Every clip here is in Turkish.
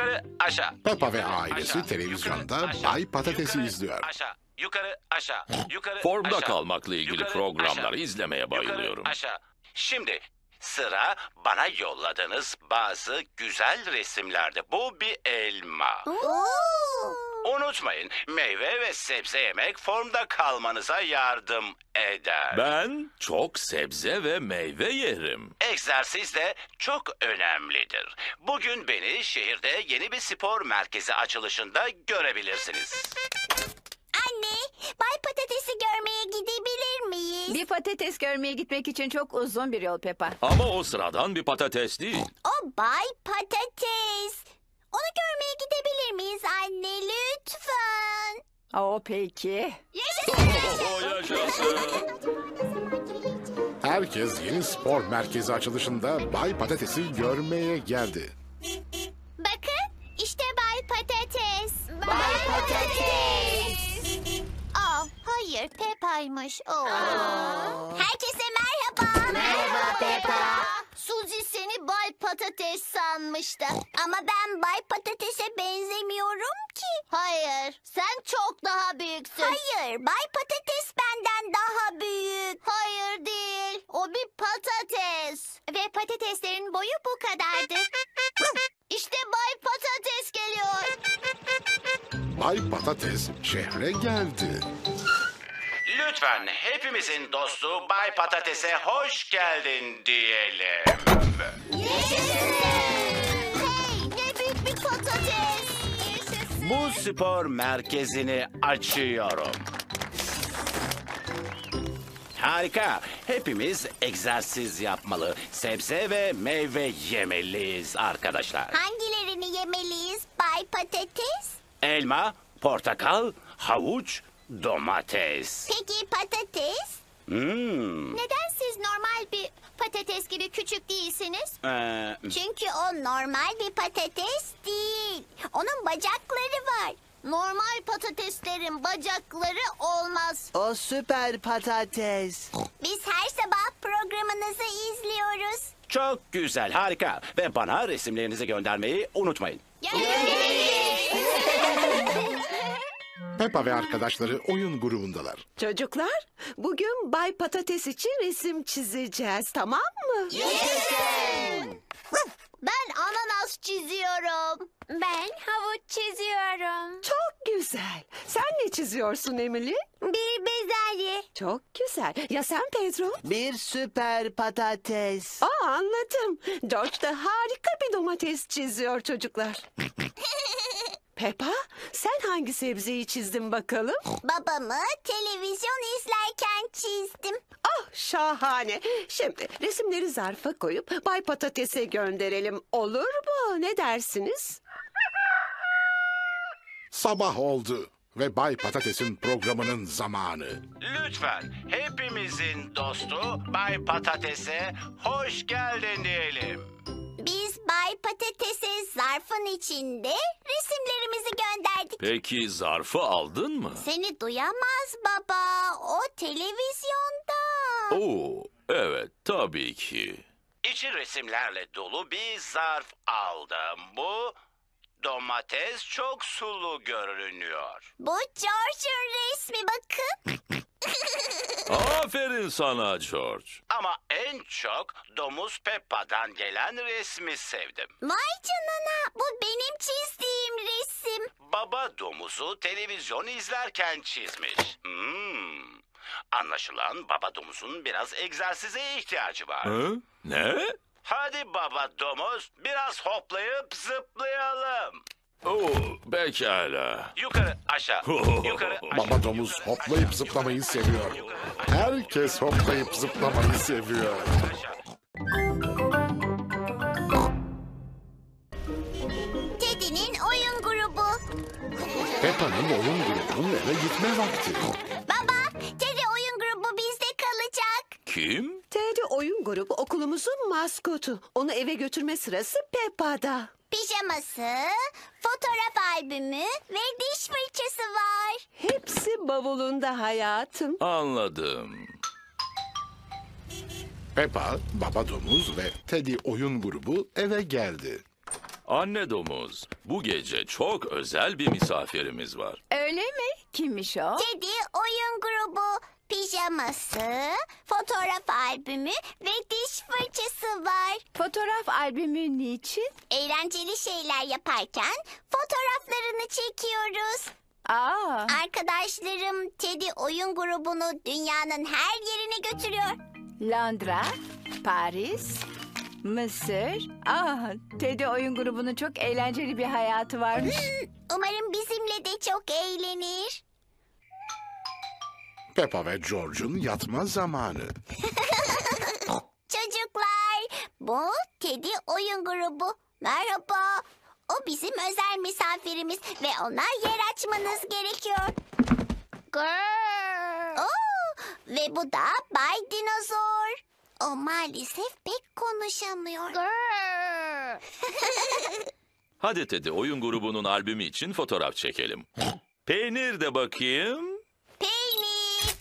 yukarı, aşağı. Peppa ve yukarı, ailesi aşağı, televizyonda yukarı, aşağı, Bay Patates'i yukarı, izliyor. Aşağı, yukarı, aşağı, yukarı, Formda aşağı, kalmakla ilgili yukarı, programları aşağı, izlemeye yukarı, bayılıyorum. aşağı. Şimdi sıra bana yolladığınız bazı güzel resimlerde. Bu bir elma. Unutmayın meyve ve sebze yemek formda kalmanıza yardım eder. Ben çok sebze ve meyve yerim. Egzersiz de çok önemlidir. Bugün beni şehirde yeni bir spor merkezi açılışında görebilirsiniz. Anne, Bay Patates'i görmeye gidebilir miyiz? Bir patates görmeye gitmek için çok uzun bir yol Peppa. Ama o sıradan bir patates değil. O Bay Patates. Onu görmeye gidebilir miyiz anne lütfen? O peki. Yaşasın. Herkes yeni spor merkezi açılışında Bay Patates'i görmeye geldi. Bakın işte Bay Patates. Bay Patates. Aa, hayır Peppa'ymış. Oo. Herkese merhaba. Bay Patates sanmıştı. Ama ben Bay Patates'e benzemiyorum ki. Hayır, sen çok daha büyüksün. Hayır, Bay Patates benden daha büyük. Hayır değil, o bir patates. Ve patateslerin boyu bu kadardı. işte Bay Patates geliyor. Bay Patates şehre geldi. Lütfen hepimizin dostu Bay Patates'e hoş geldin diyelim. Hey, ne büyük bir patates. Bu spor merkezini açıyorum. Harika. Hepimiz egzersiz yapmalı. Sebze ve meyve yemeliyiz arkadaşlar. Hangilerini yemeliyiz Bay Patates? Elma, portakal, havuç, domates. Peki patates? Hmm. Neden siz normal bir patates gibi küçük değilsiniz? Ee, Çünkü o normal bir patates değil. Onun bacakları var. Normal patateslerin bacakları olmaz. O süper patates. Biz her sabah programınızı izliyoruz. çok güzel, harika. Ve bana resimlerinizi göndermeyi unutmayın. Peppa ve arkadaşları oyun grubundalar. Çocuklar, bugün Bay Patates için resim çizeceğiz, tamam mı? Ben ananas çiziyorum. Ben havuç çiziyorum. Çok güzel. Sen ne çiziyorsun Emily? Bir bezelye. Çok güzel. Ya sen Pedro? Bir süper patates. Aa anladım. George da harika bir domates çiziyor çocuklar. Peppa, sen hangi sebzeyi çizdin bakalım? Babamı televizyon izlerken çizdim. Ah şahane. Şimdi resimleri zarfa koyup Bay Patates'e gönderelim. Olur mu? Ne dersiniz? Sabah oldu ve Bay Patates'in programının zamanı. Lütfen hepimizin dostu Bay Patates'e hoş geldin diyelim. Biz Bay Patates'e zarfın içinde resimlerimizi gönderdik. Peki zarfı aldın mı? Seni duyamaz baba. O televizyonda. Oo, evet tabii ki. İçi resimlerle dolu bir zarf aldım. Bu domates çok sulu görünüyor. Bu George'un resmi bakın. Aferin sana George. Ama en çok domuz Peppa'dan gelen resmi sevdim. Vay canına bu benim çizdiğim resim. Baba domuzu televizyon izlerken çizmiş. Hmm. Anlaşılan baba domuzun biraz egzersize ihtiyacı var. Hı? Ne? Hadi baba domuz biraz hoplayıp zıplayalım. Oo, pekala. Yukarı aşağı. Yukarı aşağı. Baba domuz hoplayıp zıplamayı seviyor. Herkes hoplayıp zıplamayı seviyor. Teddy'nin oyun grubu. Peppa'nın oyun grubunun eve gitme vakti. Baba, Teddy oyun grubu bizde kalacak. Kim? Teddy oyun grubu okulumuzun maskotu. Onu eve götürme sırası Peppa'da. Pijaması, fotoğraf albümü ve diş fırçası var. Hepsi bavulunda hayatım. Anladım. Peppa, Baba Domuz ve Teddy oyun grubu eve geldi. Anne domuz, bu gece çok özel bir misafirimiz var. Öyle mi? Kimmiş o? Teddy pijaması, fotoğraf albümü ve diş fırçası var. Fotoğraf albümü niçin? Eğlenceli şeyler yaparken fotoğraflarını çekiyoruz. Aa, Arkadaşlarım Teddy oyun grubunu dünyanın her yerine götürüyor. Londra, Paris, Mısır. Aa, Teddy oyun grubunun çok eğlenceli bir hayatı varmış. Umarım bizimle de çok eğlenir. Peppa ve George'un yatma zamanı. Çocuklar, bu Teddy oyun grubu. Merhaba. O bizim özel misafirimiz ve ona yer açmanız gerekiyor. Oo, ve bu da Bay Dinozor. O maalesef pek konuşamıyor. Hadi Teddy oyun grubunun albümü için fotoğraf çekelim. Peynir de bakayım. Peynir.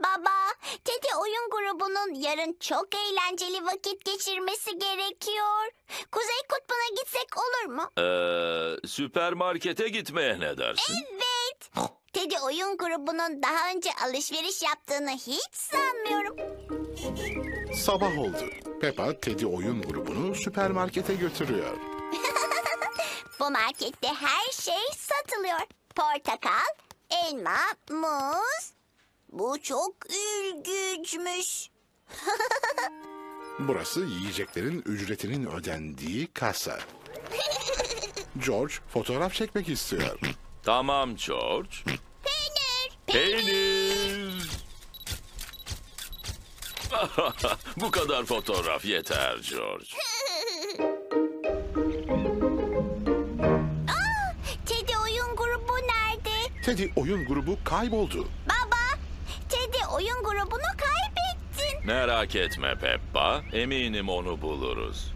Baba, Teddy oyun grubunun yarın çok eğlenceli vakit geçirmesi gerekiyor. Kuzey Kutbu'na gitsek olur mu? Ee, süpermarkete gitmeye ne dersin? Evet. Teddy oyun grubunun daha önce alışveriş yaptığını hiç sanmıyorum. Sabah oldu. Peppa, Teddy oyun grubunu süpermarkete götürüyor. Bu markette her şey satılıyor. Portakal, elma, muz. Bu çok ilginçmiş. Burası yiyeceklerin ücretinin ödendiği kasa. George fotoğraf çekmek istiyor. Tamam George. Peynir. Peynir. bu kadar fotoğraf yeter George. Teddy oyun grubu nerede? Teddy oyun grubu kayboldu. Oyun grubunu kaybettin. Merak etme Peppa, eminim onu buluruz.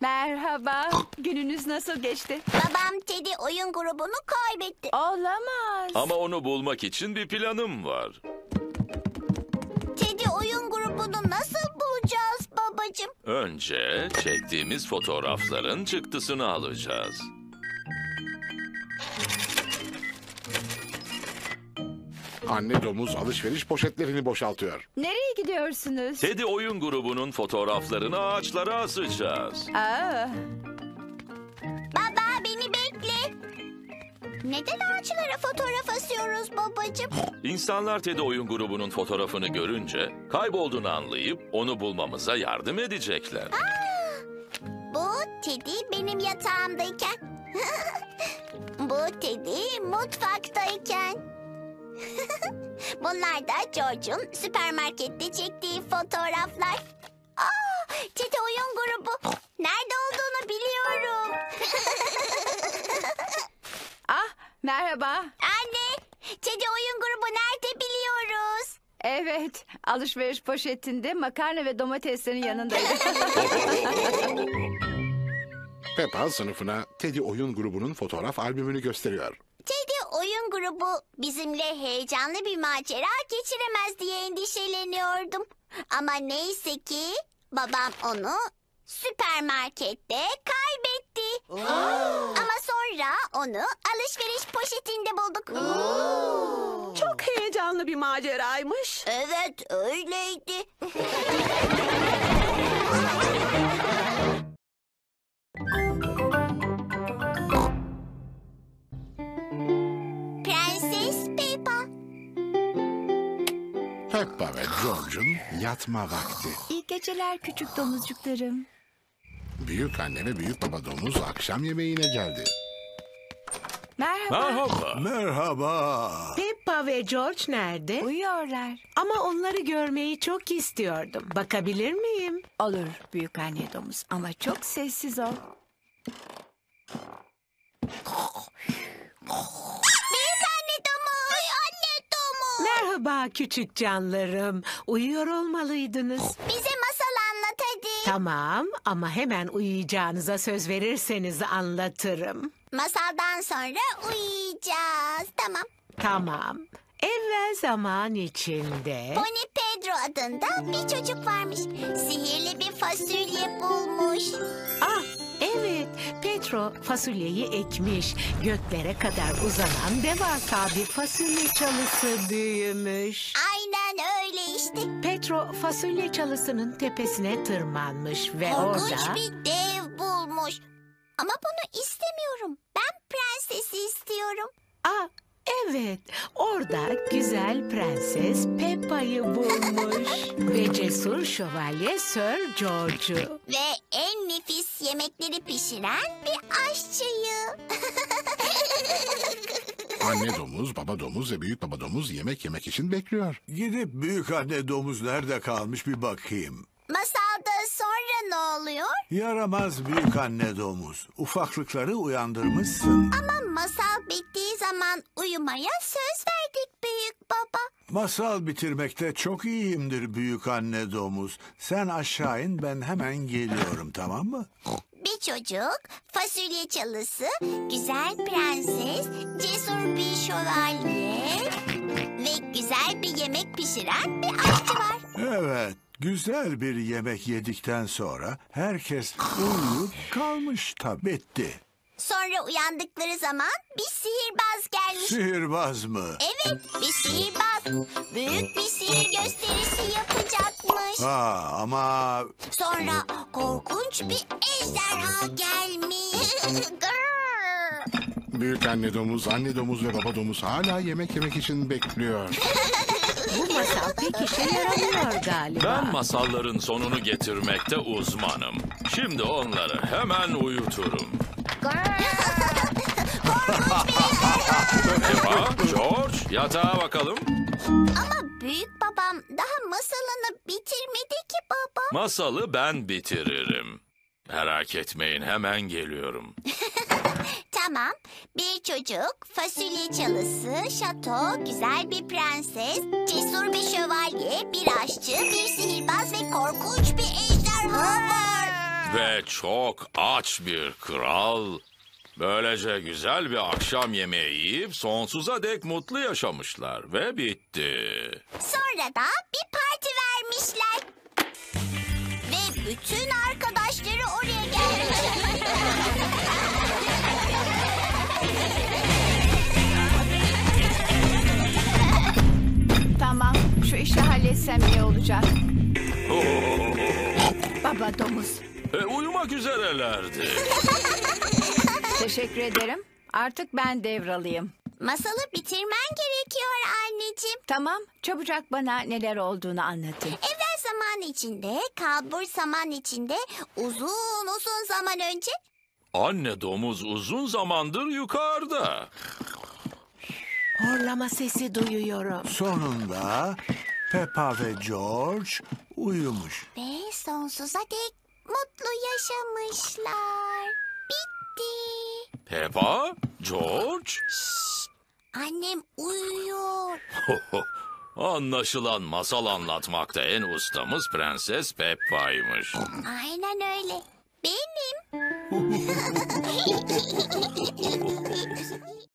Merhaba, gününüz nasıl geçti? Babam Teddy oyun grubunu kaybetti. Olamaz. Ama onu bulmak için bir planım var. Teddy oyun grubunu nasıl bulacağız babacığım? Önce çektiğimiz fotoğrafların çıktısını alacağız. Anne domuz alışveriş poşetlerini boşaltıyor. Nereye gidiyorsunuz? Teddy oyun grubunun fotoğraflarını ağaçlara asacağız. Aa, Baba beni bekle. Neden ağaçlara fotoğraf asıyoruz babacığım? İnsanlar Teddy oyun grubunun fotoğrafını görünce kaybolduğunu anlayıp onu bulmamıza yardım edecekler. Bu Teddy benim yatağımdayken. Bu Teddy mutfaktayken. Bunlar da George'un süpermarkette çektiği fotoğraflar. Aa, Teddy oyun grubu. Nerede olduğunu biliyorum. ah, merhaba. Anne, Teddy oyun grubu nerede biliyoruz? Evet, alışveriş poşetinde makarna ve domateslerin yanındaydı. Peppa sınıfına Teddy oyun grubunun fotoğraf albümünü gösteriyor. Grubu bizimle heyecanlı bir macera geçiremez diye endişeleniyordum. Ama neyse ki babam onu süpermarkette kaybetti. Ama sonra onu alışveriş poşetinde bulduk. Çok heyecanlı bir maceraymış. Evet öyleydi. George'un yatma vakti. İyi geceler küçük domuzcuklarım. Büyük anne ve büyük baba domuz akşam yemeğine geldi. Merhaba. Merhaba. Merhaba. Peppa ve George nerede? Uyuyorlar. Ama onları görmeyi çok istiyordum. Bakabilir miyim? Olur büyük anne domuz ama çok sessiz ol. Merhaba küçük canlarım. Uyuyor olmalıydınız. Bize masal anlat hadi. Tamam ama hemen uyuyacağınıza söz verirseniz anlatırım. Masaldan sonra uyuyacağız. Tamam. Tamam. Evvel zaman içinde... Pony Pedro adında bir çocuk varmış. Sihirli bir fasulye bulmuş. Ah Evet, Petro fasulyeyi ekmiş. Göklere kadar uzanan devasa bir fasulye çalısı büyümüş. Aynen öyle işte. Petro fasulye çalısının tepesine tırmanmış ve Korkunç orada... bir dev bulmuş. Ama bunu istemiyorum. Ben prensesi istiyorum. Aa, evet, orada güzel prenses Peppa'yı bulmuş. ve cesur şövalye Sir George'u. Ve en nefis yemekleri pişiren bir aşçıyı. Anne domuz, baba domuz ve büyük baba domuz yemek yemek için bekliyor. Gidip büyük anne domuz nerede kalmış bir bakayım. Oluyor? Yaramaz büyük anne domuz. Ufaklıkları uyandırmışsın. Ama masal bittiği zaman uyumaya söz verdik büyük baba. Masal bitirmekte çok iyiyimdir büyük anne domuz. Sen aşağı in ben hemen geliyorum tamam mı? Bir çocuk, fasulye çalısı, güzel prenses, cesur bir şövalye ve güzel bir yemek pişiren bir aşçı var. Evet, güzel bir yemek yedikten sonra herkes uyuyup kalmış tabii. Bitti. Sonra uyandıkları zaman bir sihirbaz gelmiş. Sihirbaz mı? Evet, bir sihirbaz. Büyük bir sihir gösterisi yapacakmış. Ha ama Sonra korkunç bir ejderha gelmiş. Grrr. Büyük anne domuz, anne domuz ve baba domuz hala yemek yemek için bekliyor. Bu masal pek işe yaramıyor galiba. Ben masalların sonunu getirmekte uzmanım. Şimdi onları hemen uyuturum. Peppa, George, yatağa bakalım. Ama büyük babam daha masalını bitirmedi ki baba. Masalı ben bitiririm. Merak etmeyin hemen geliyorum. Tamam. Bir çocuk, fasulye çalısı, şato, güzel bir prenses, cesur bir şövalye, bir aşçı, bir sihirbaz ve korkunç bir ejderha var. Ve çok aç bir kral. Böylece güzel bir akşam yemeği yiyip sonsuza dek mutlu yaşamışlar ve bitti. Sonra da bir parti vermişler. Ve bütün arkadaşları halletsem iyi olacak. Baba domuz. E, uyumak üzerelerdi. Teşekkür ederim. Artık ben devralıyım. Masalı bitirmen gerekiyor anneciğim. Tamam, çabucak bana neler olduğunu anlatın. Evvel zaman içinde, kalbur zaman içinde, uzun uzun zaman önce Anne domuz uzun zamandır yukarıda. Horlama sesi duyuyorum. sonunda Peppa ve George uyumuş. ve sonsuza dek mutlu yaşamışlar. Bitti. Peppa, George. Annem uyuyor. Anlaşılan masal anlatmakta en ustamız Prenses Peppa'ymış. Aynen öyle. Benim.